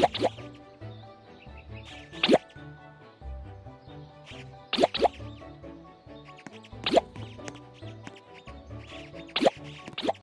Yeah.